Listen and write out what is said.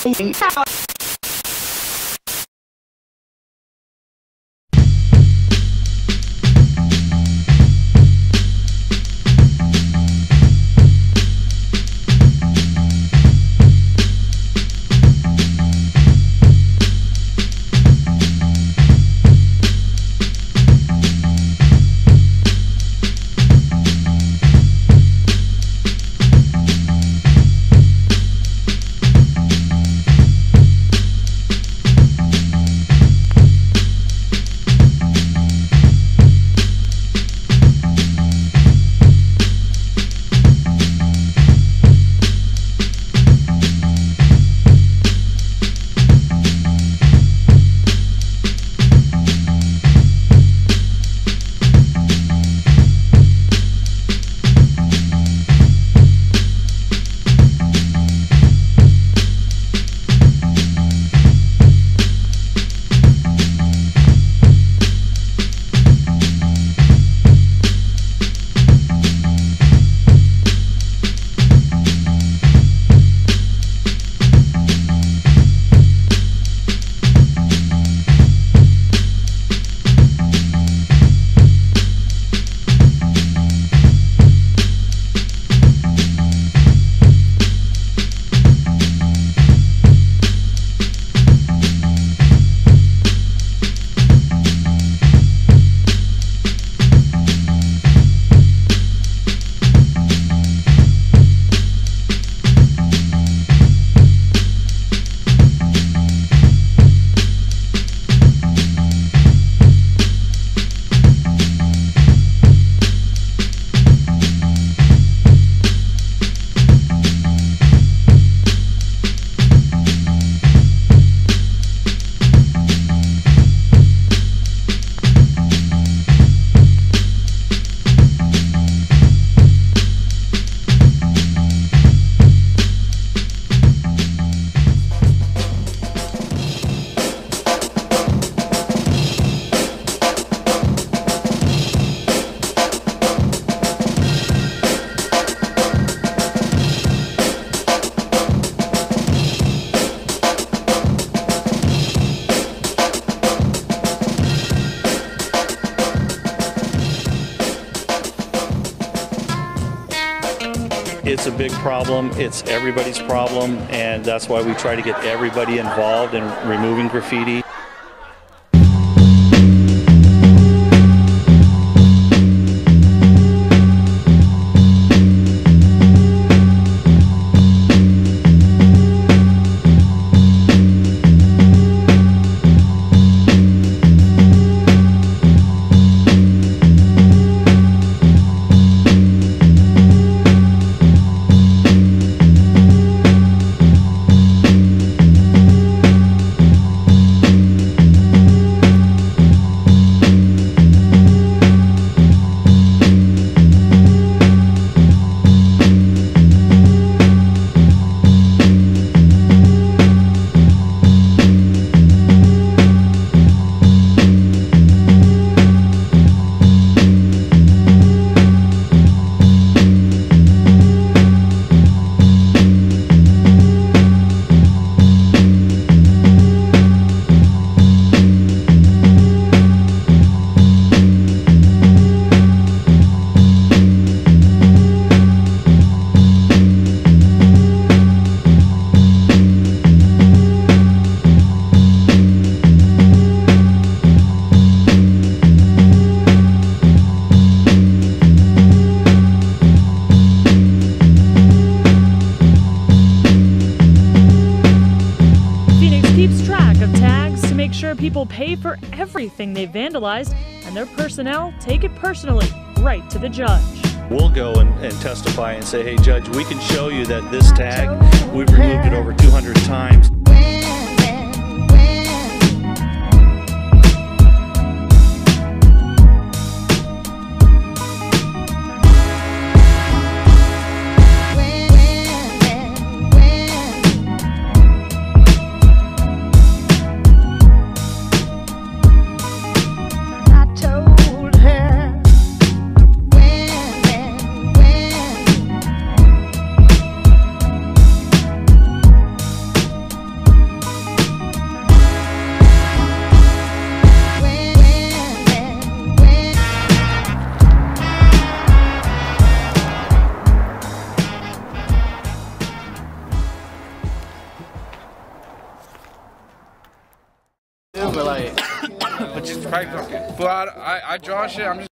飞行 It's a big problem. It's everybody's problem, and that's why we try to get everybody involved in removing graffiti. People pay for everything they vandalized and their personnel take it personally right to the judge. We'll go and, and testify and say, hey, Judge, we can show you that this tag, we've removed it over 200 but like, but just practice. But I, I, I draw shit. I'm just